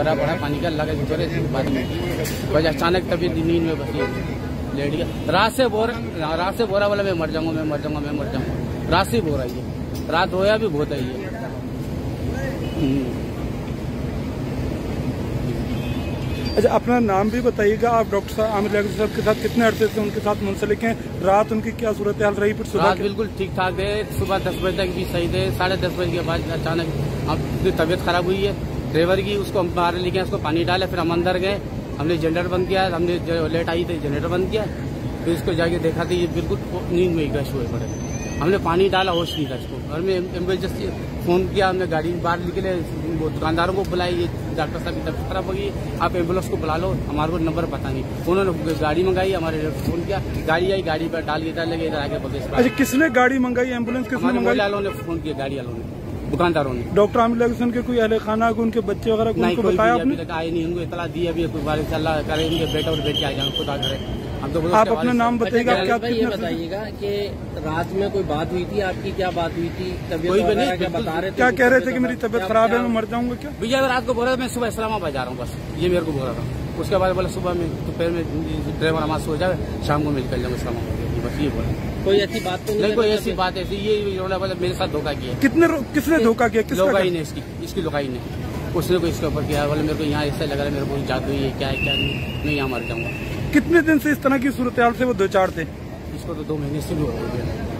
भरा पड़ा पानी का लगा जोरे से बाद में। बस अचानक तभी नींद में बसी लेट गया। रात से बोर रात से बोरा बोला मैं मर जाऊँगा मैं मर जाऊँगा मैं मर जाऊँगा। रात से बोरा ये रात होया भी बहुत है। ये हम्म। अच्छा अपना नाम भी बताइएगा। आप डॉक्टर साहब आमिर लियाकत साहब के साथ कितने अरसे से उनके साथ मुंसलिक हैं? रात उनकी क्या सूरत हाल रही? फिर सुबह बिल्कुल ठीक ठाक है। सुबह दस बजे तक भी सही थे। साढ़े दस बजे के बाद अचानक अपनी तबीयत खराब हुई है। ड्राइवर की उसको हम बाहर लेके उसको पानी डाला फिर हम अंदर गए। हमने जनरेटर बंद किया हमने जो लेट आई थी जनरेटर बंद किया। फिर उसको जाके देखा था ये बिल्कुल नींद में ही गश हुए पड़े। हमने पानी डाला होश नहीं था इसको। और मैं एंबुलेंस फ़ोन किया हमने गाड़ी बाहर निकले वो दुकानदारों को बुलाई ये डॉक्टर साहब की तबीयत खराब हो गई। आप एंबुलेंस को बुला लो हमारे को नंबर पता नहीं। उन्होंने गाड़ी मंगाई हमारे फ़ोन किया। गाड़ी आई गाड़ी पर डाल के इधर लगे इधर आगे पर अच्छा किसने गाड़ी मंगाई एंबुलेंस किसने मंगाई? वालों ने फ़ोन किया गाड़ी वालों ने। दुकानदारों ने। डॉक्टर आमिर लियाकत के कोई अहले खाना को उनके बच्चे वगैरह नहीं कोई बताया अभी आपने? तक आए नहीं उनको इतला दी अभी कोई बारिश अल्लाह करे उनके बेटा और बेटी आ जाए खुदा करे। हम तो आप अपना नाम बताइएगा क्या ये बताइएगा कि रात में कोई बात हुई थी? आपकी क्या बात हुई थी? तबीयत क्या बता रहे थे? क्या कह रहे थे कि मेरी तबीयत खराब है मैं मर जाऊँगा क्या? भैया रात को बोल रहा था मैं सुबह इस्लामाबाद जा रहा हूँ बस। ये मेरे को बोल रहा था। उसके बाद बोला सुबह में दोपहर में ड्राइवर हमारा सो जाए शाम को मिल कर जाऊँगा इस्लामाबाद बस ये बोला। कोई ऐसी बात तो नहीं नहीं कोई ऐसी बात ऐसी ये इन्होंने बोला मेरे साथ धोखा किया। कितने किसने धोखा किया? किसका लोगाई ने इसकी इसकी लोगाई ने। उसने कोई इसके ऊपर किया बोले मेरे को यहाँ ऐसा लग रहा है मेरे को जादू ही है क्या है क्या नहीं मैं यहाँ मर जाऊँगा। कितने दिन से इस तरह की सूरत हाल से वो दो चार थे? इसको तो दो महीने से भी हो गया।